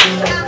Yeah.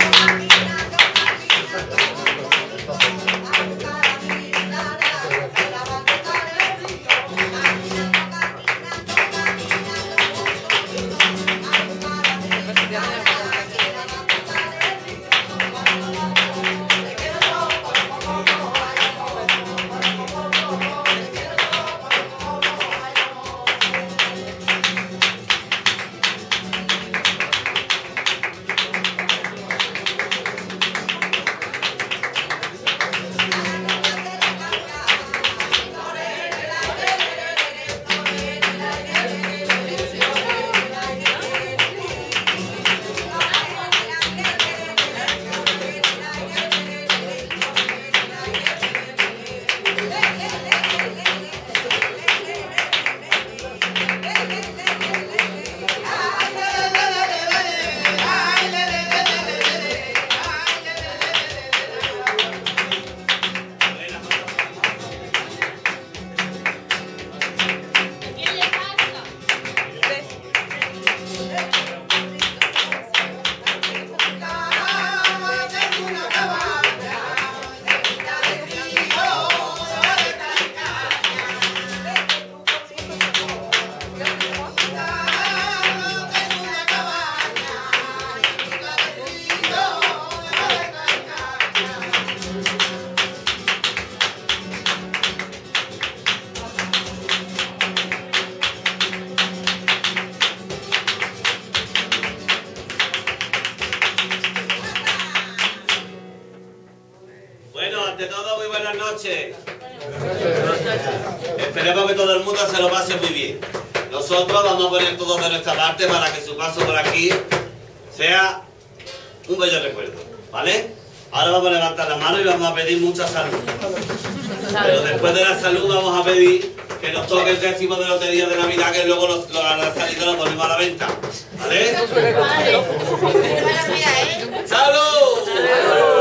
Noches. Esperemos que todo el mundo se lo pase muy bien. Nosotros vamos a poner todo de nuestra parte para que su paso por aquí sea un bello recuerdo, ¿vale? Ahora vamos a levantar la mano y vamos a pedir mucha salud. Pero después de la salud vamos a pedir que nos toque el décimo de lotería de Navidad que luego los, los, la salida lo ponemos a la venta. ¿Vale? ¡Salud!